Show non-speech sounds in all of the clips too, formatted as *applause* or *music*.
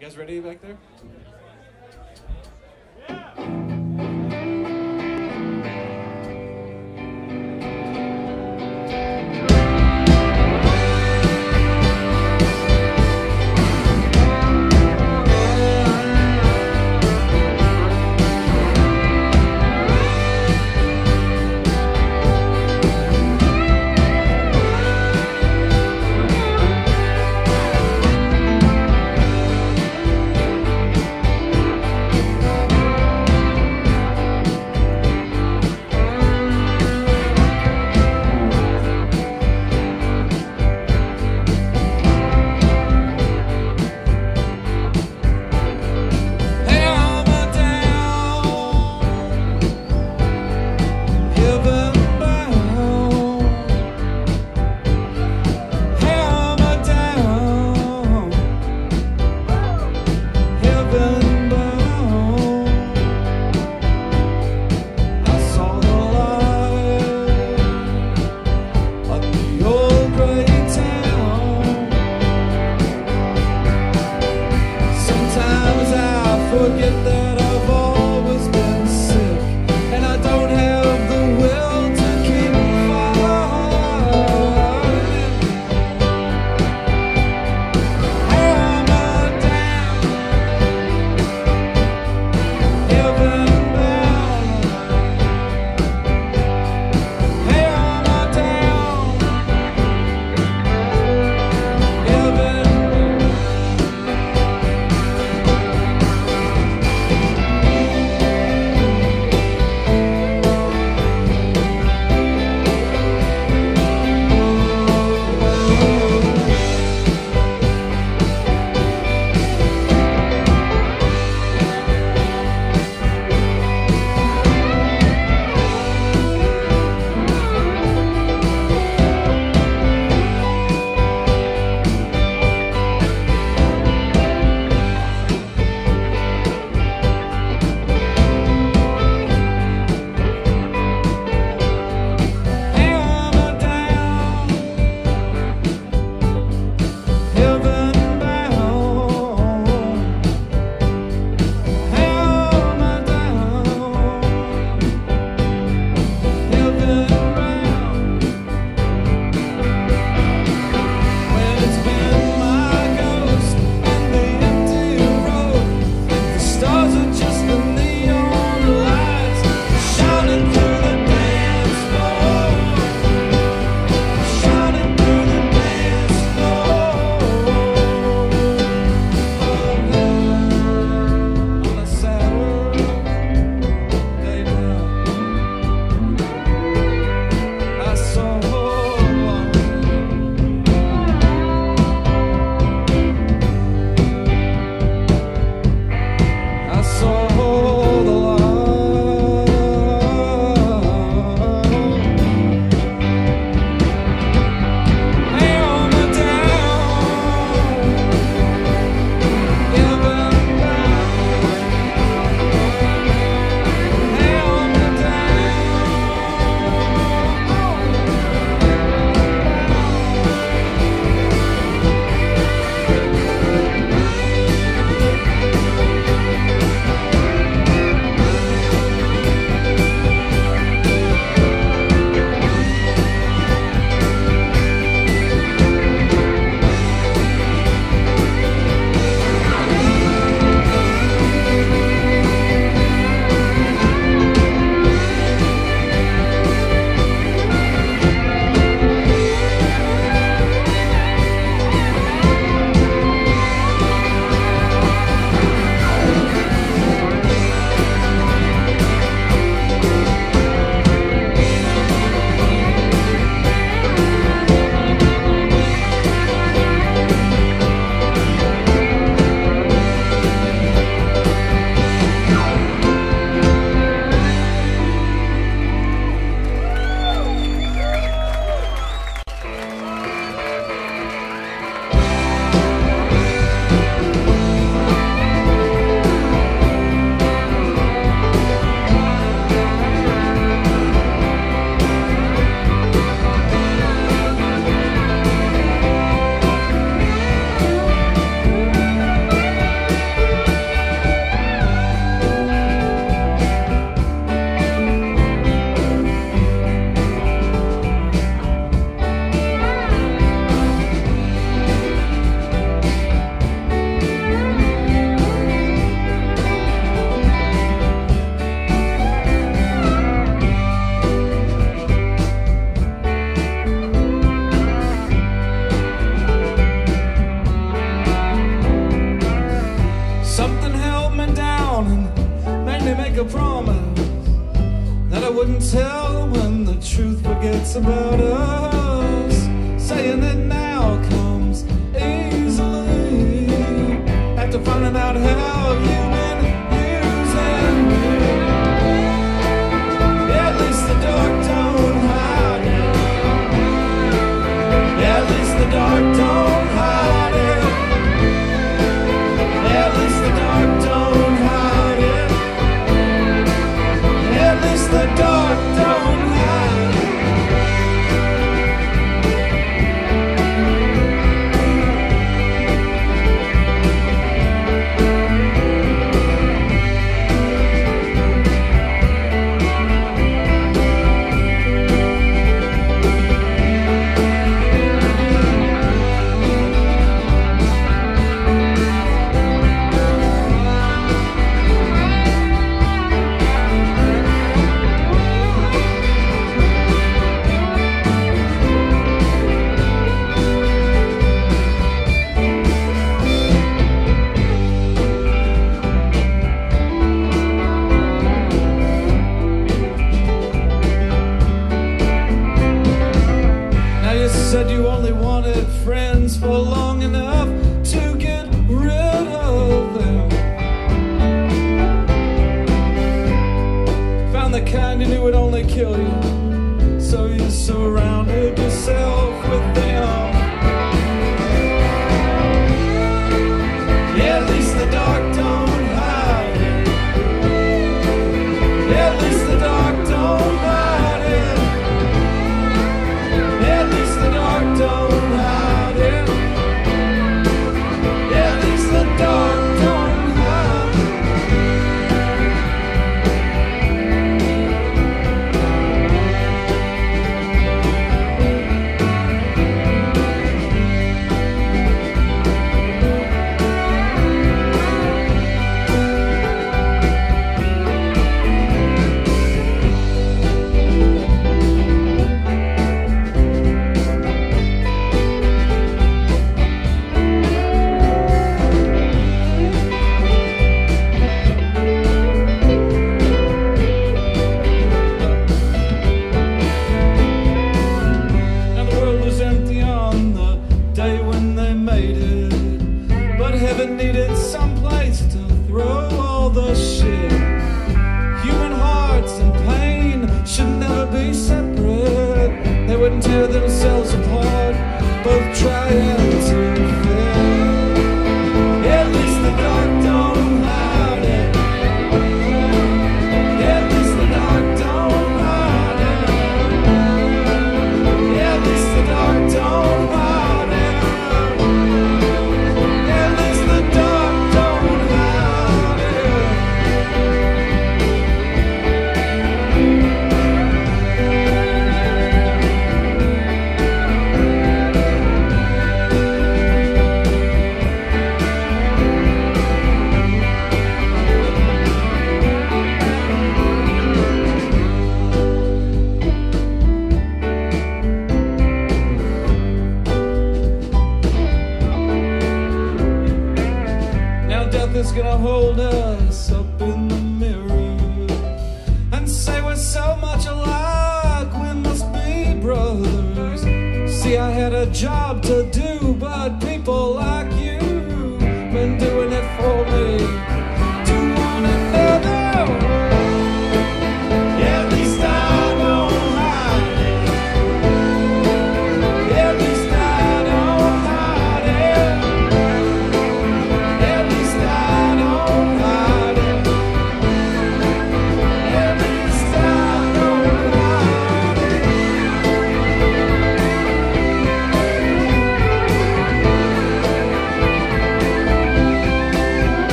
You guys ready back there?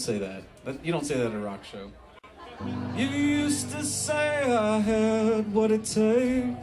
say that. But you don't say that at a rock show. You used to say I had what it takes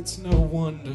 It's no wonder.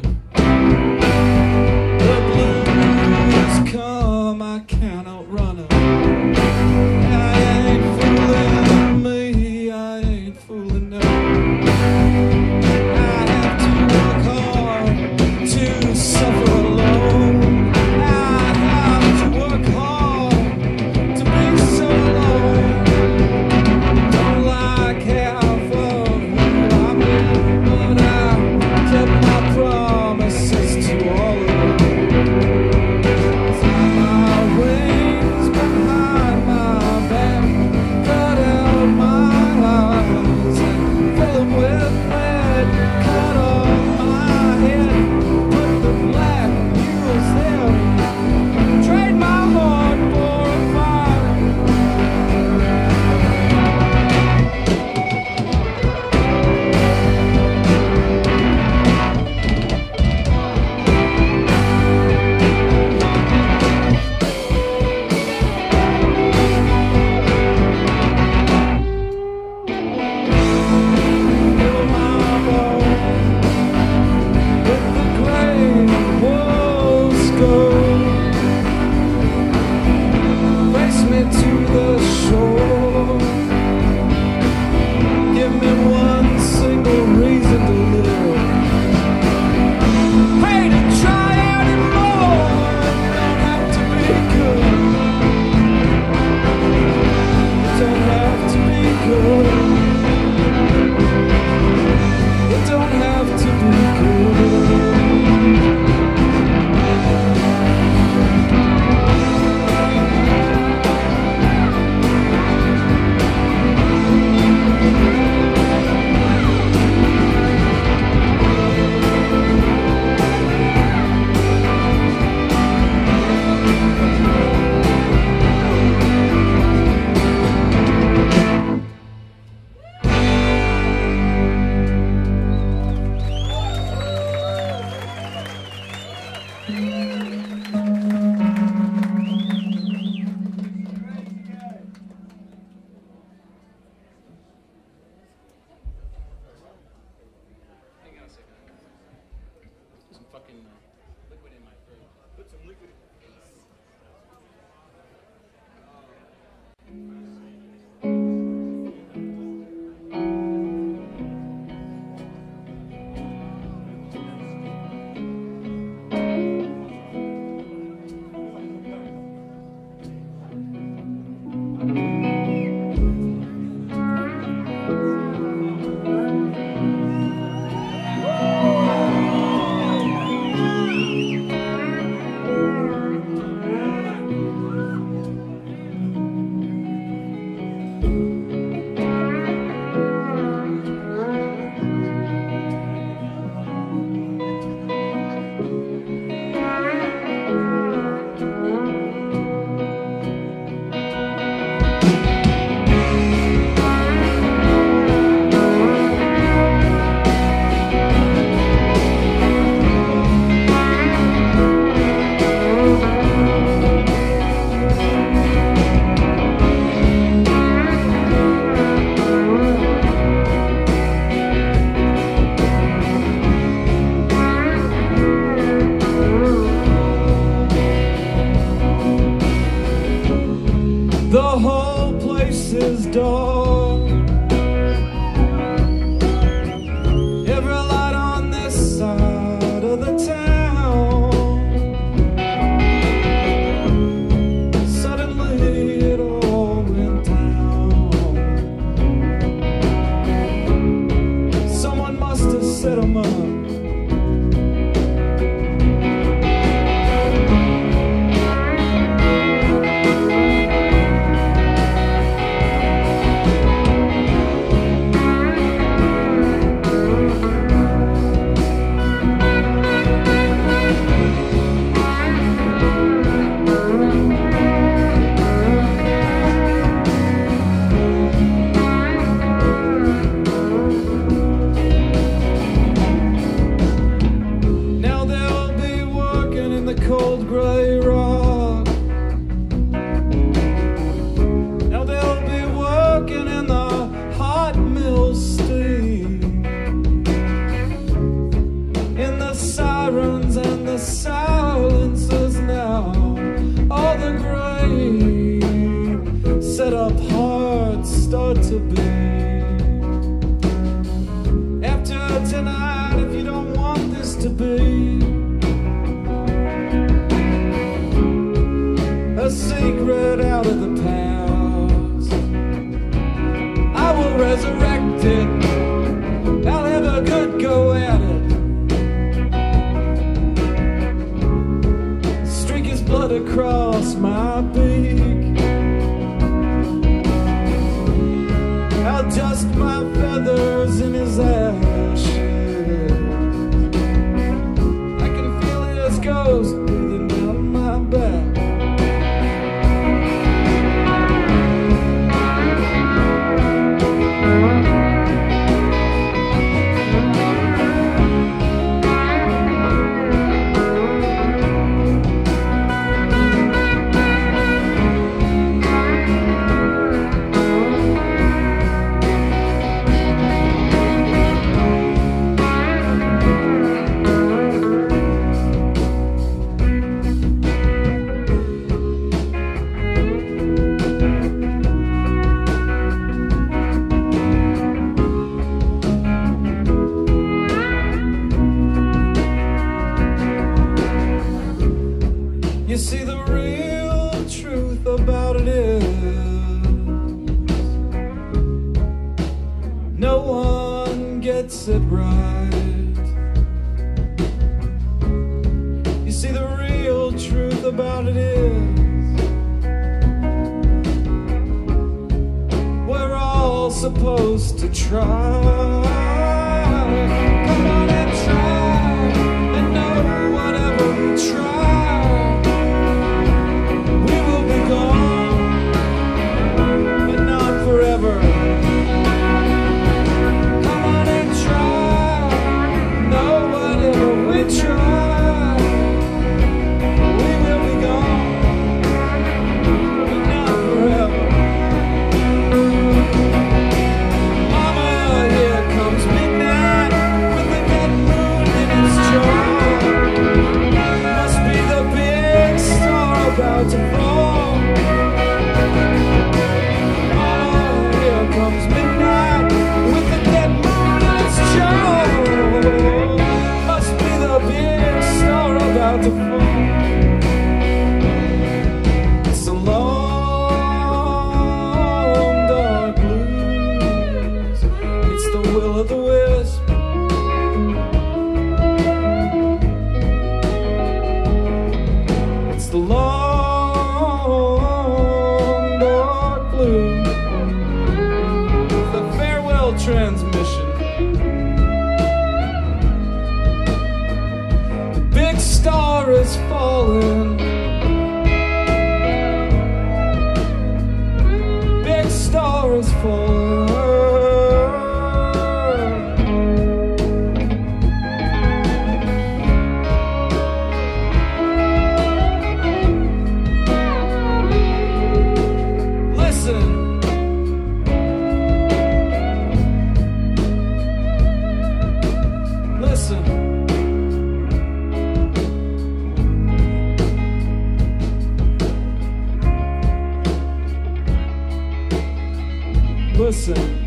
listen.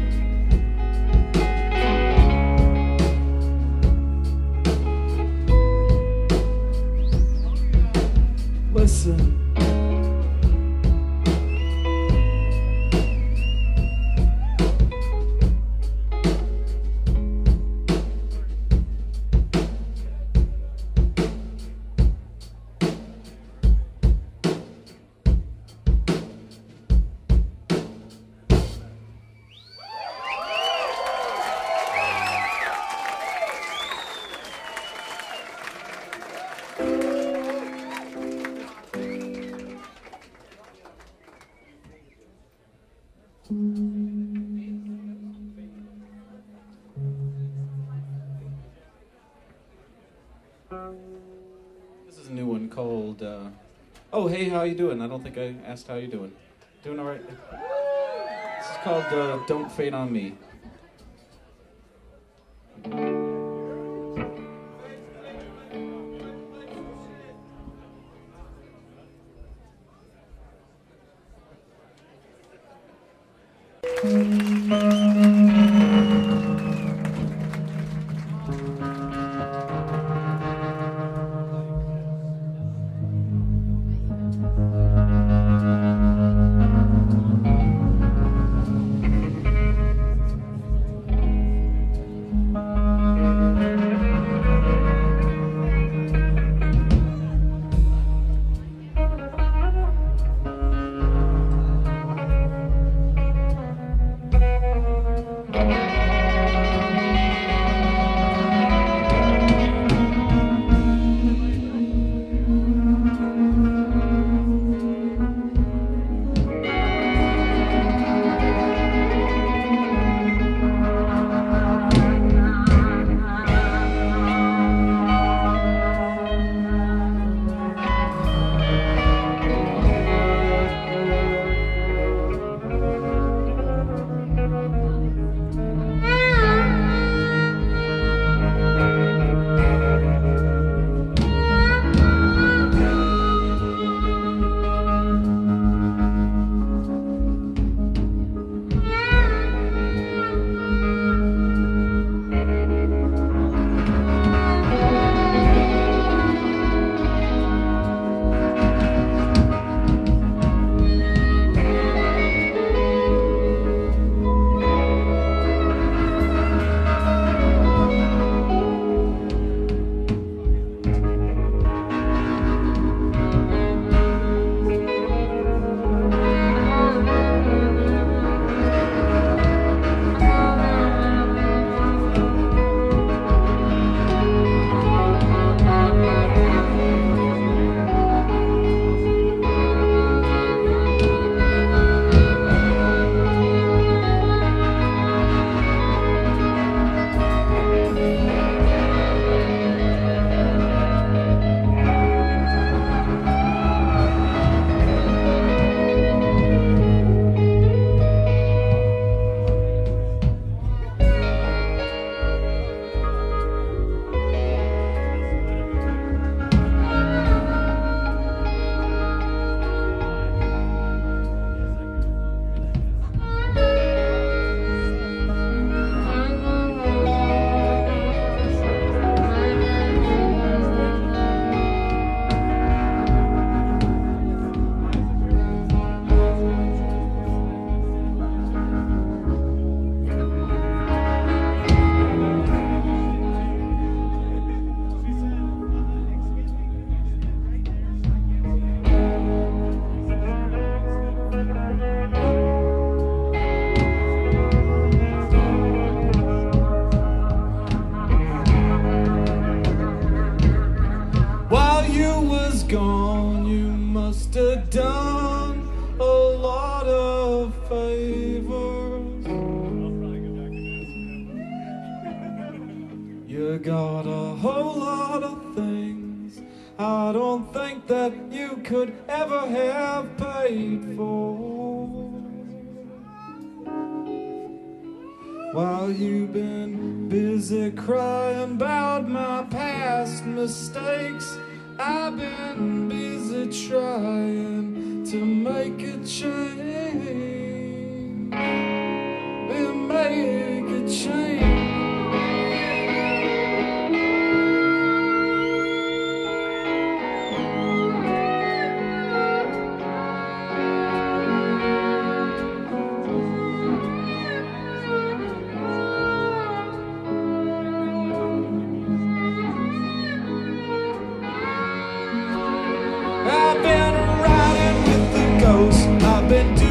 hey, how you doing? I don't think I asked how you doing. Doing all right? This is called uh, Don't Fade on Me. Mr. Done a lot of favors. You got a whole lot of things I don't think that you could ever have paid for. While you've been busy crying about my past mistakes. I've been busy trying to make a change. Been make I've been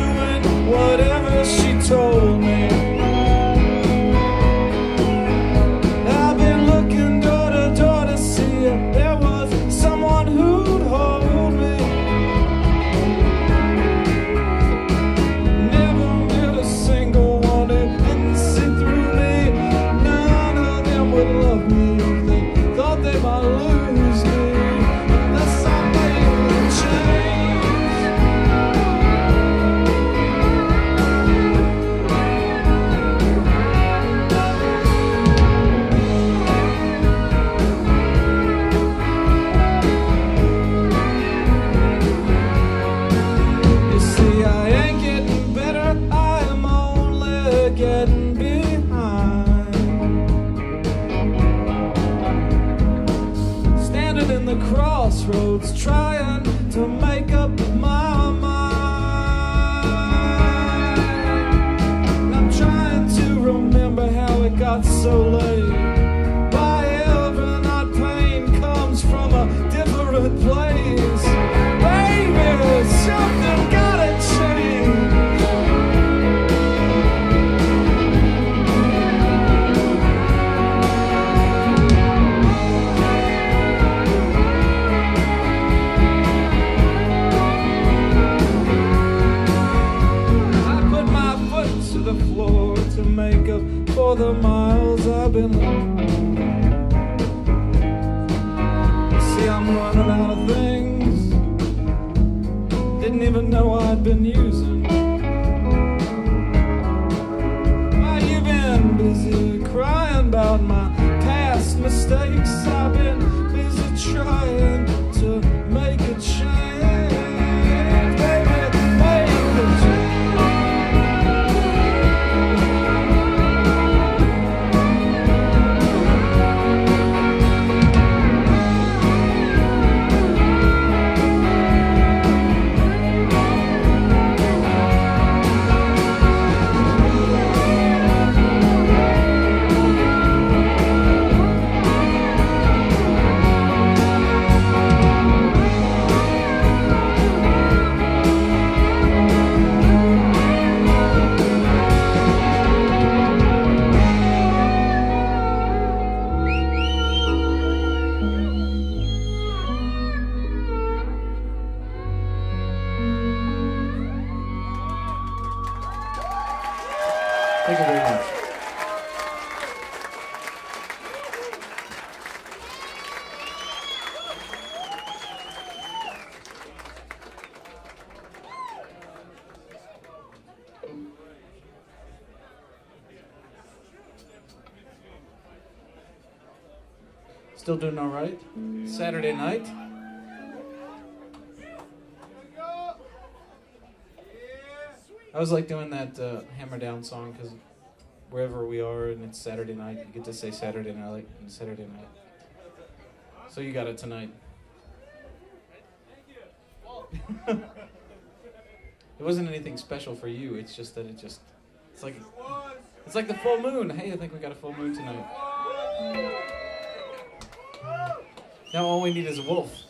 doing all right? Saturday night? I was like doing that uh, Hammer Down song because wherever we are and it's Saturday night, you get to say Saturday night and Saturday night. So you got it tonight. *laughs* it wasn't anything special for you. It's just that it just it's like it's like the full moon. Hey, I think we got a full moon tonight. Now all we need is a wolf.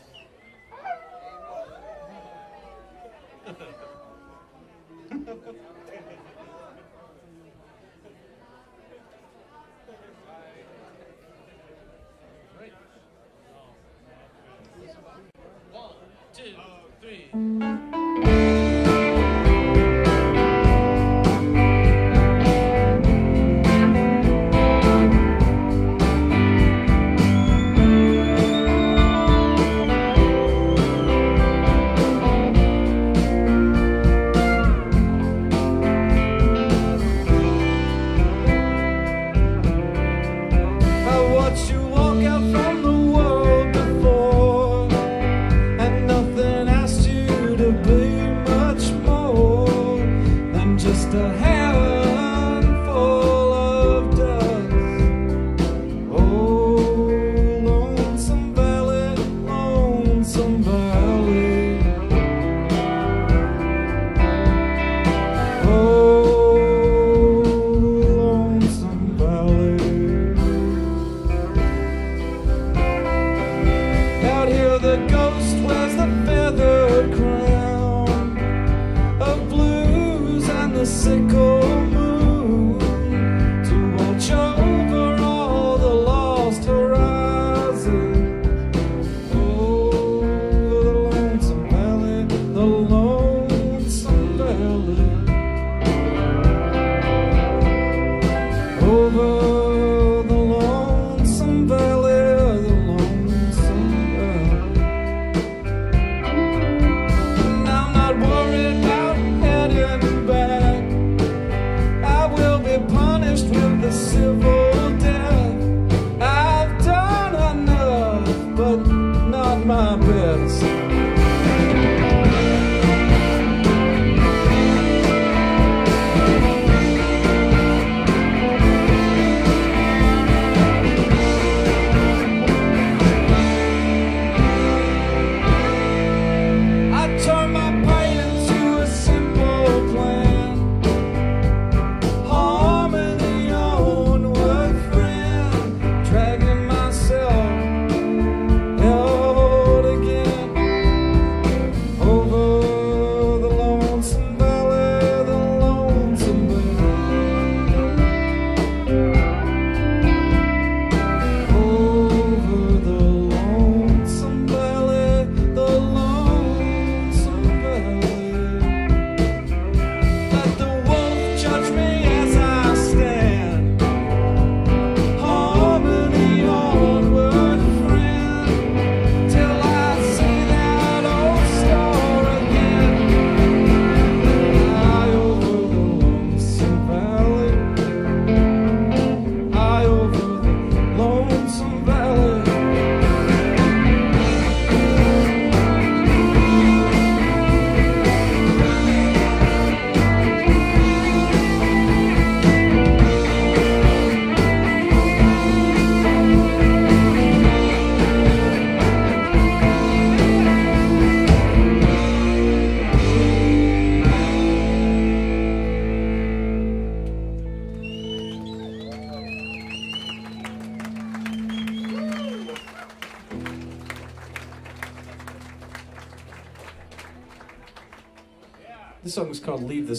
says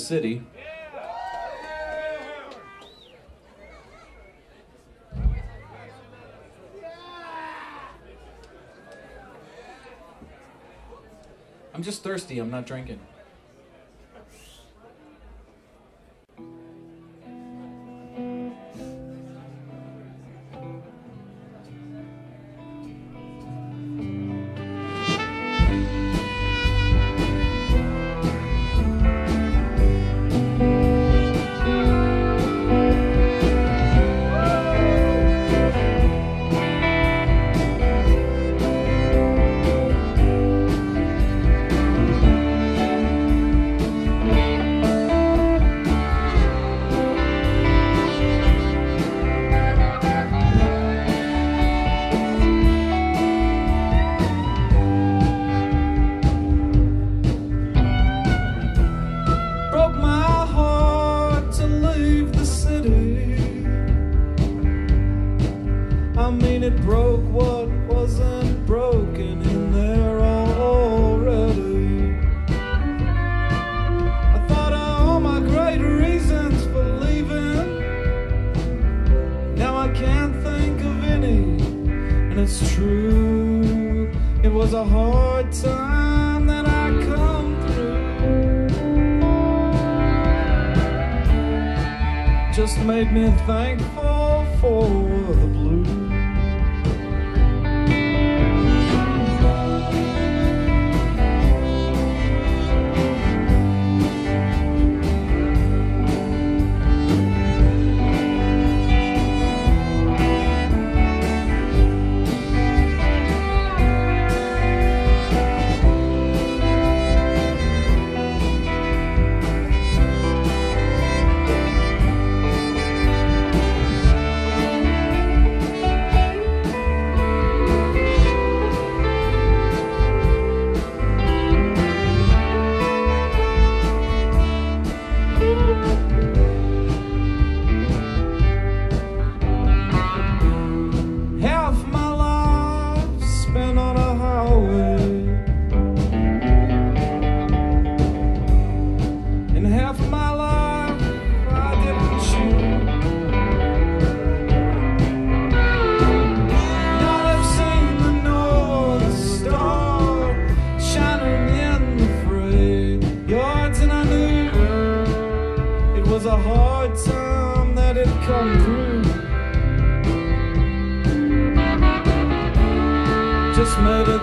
City. I'm just thirsty, I'm not drinking.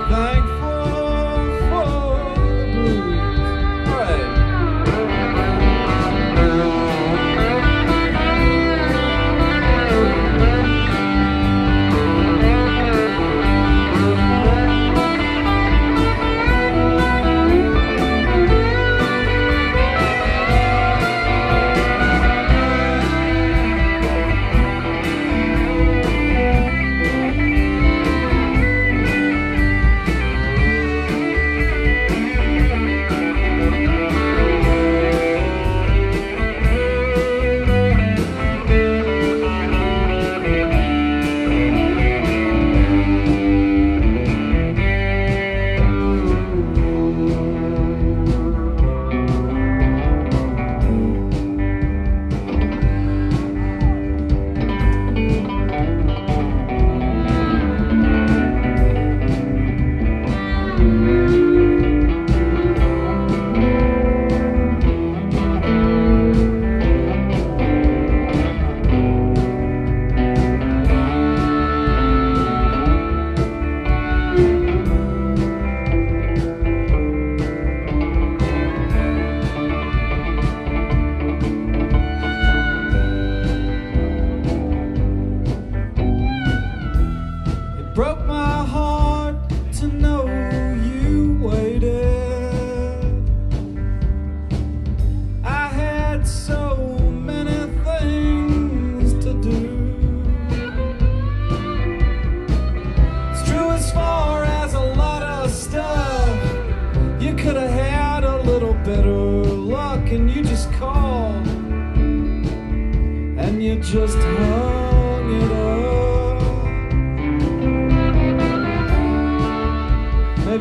Made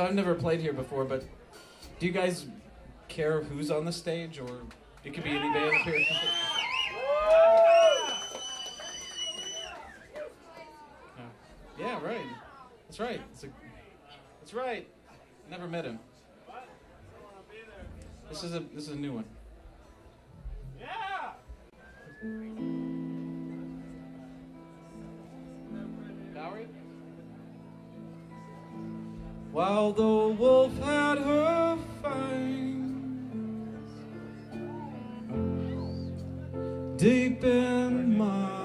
So I've never played here before, but do you guys care who's on the stage, or it could be any band here? Yeah. Right. That's right. It's a, that's right. Never met him. This is a this is a new one. Yeah. Bowery? While the wolf had her fangs deep in my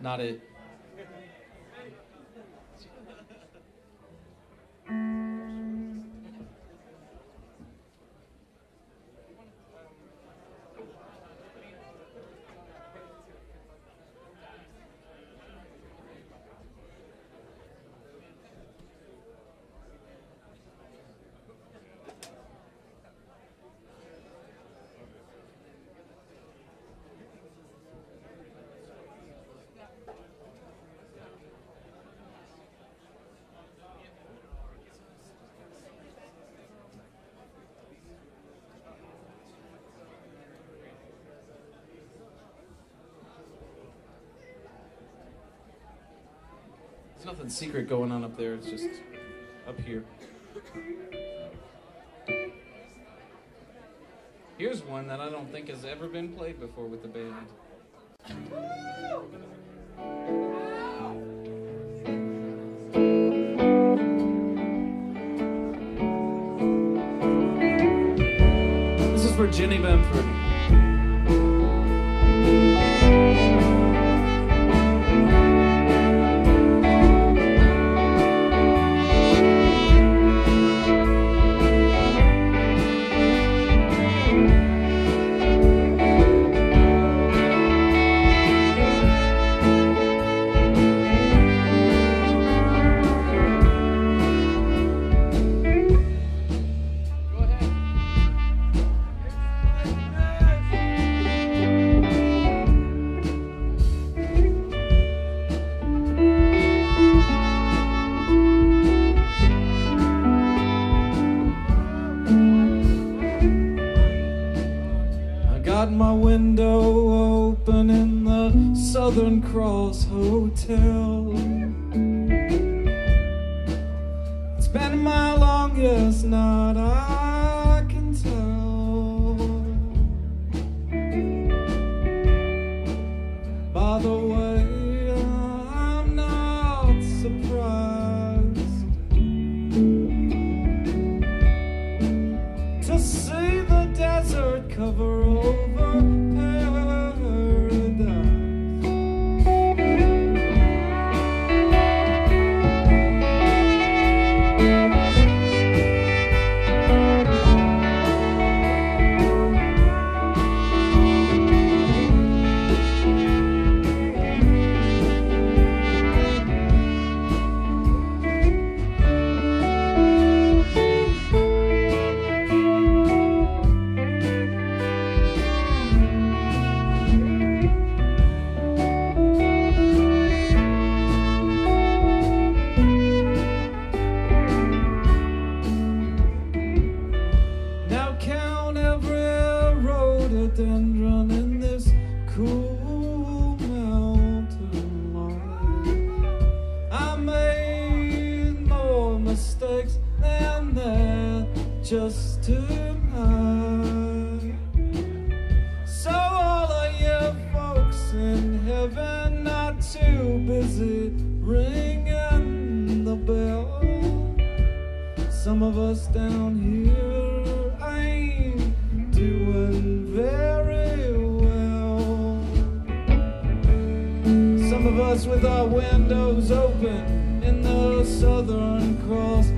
Not it. nothing secret going on up there. It's just up here. Here's one that I don't think has ever been played before with the band. This is for Jenny Benford. just tonight. So all of you folks in heaven not too busy ringing the bell. Some of us down here ain't doing very well. Some of us with our windows open in the Southern Cross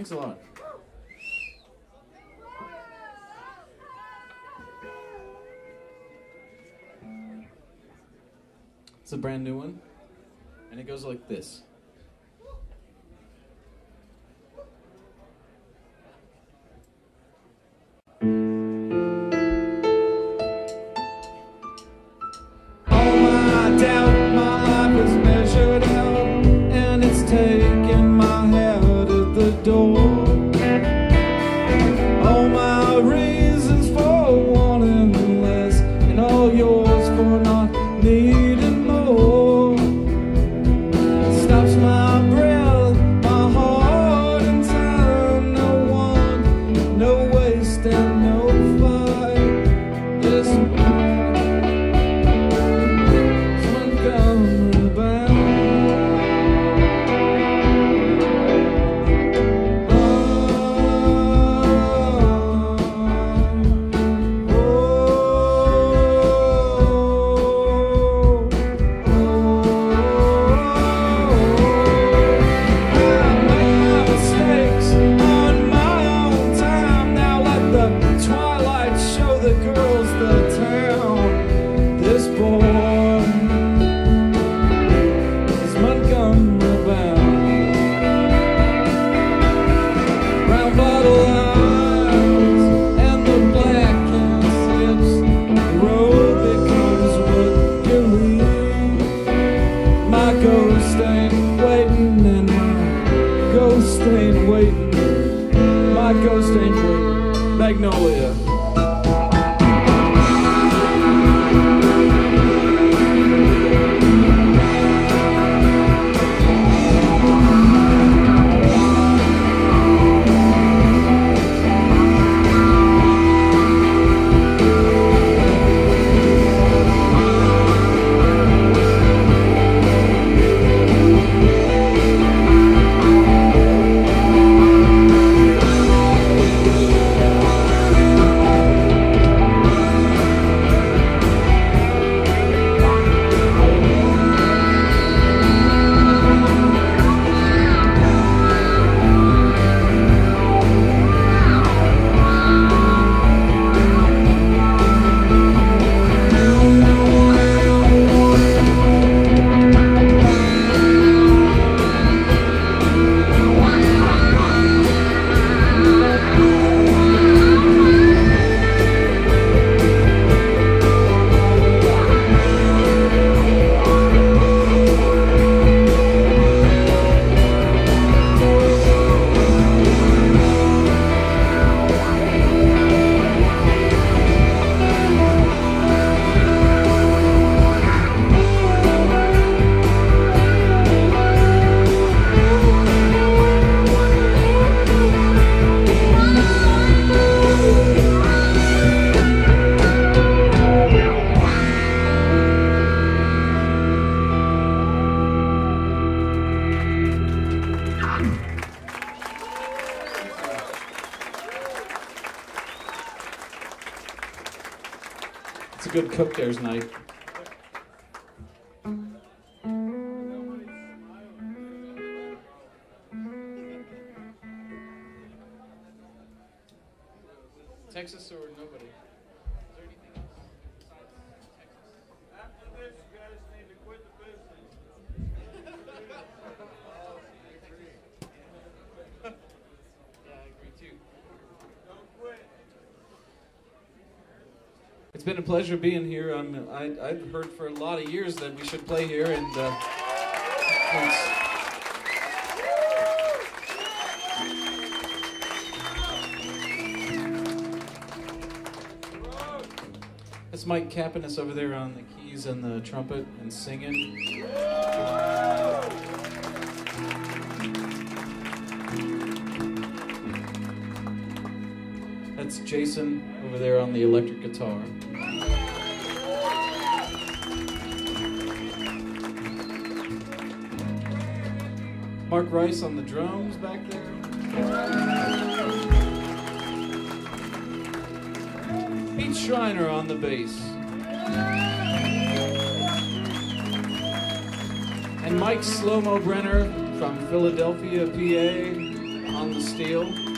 Thanks a lot. It's a brand new one, and it goes like this. Pleasure being here. Um, I, I've heard for a lot of years that we should play here, and uh. That's Mike us over there on the keys and the trumpet and singing. That's Jason over there on the electric guitar. Mark Rice on the drums back there. Pete Schreiner on the bass. And Mike Slow-Mo Brenner from Philadelphia, PA on the steel.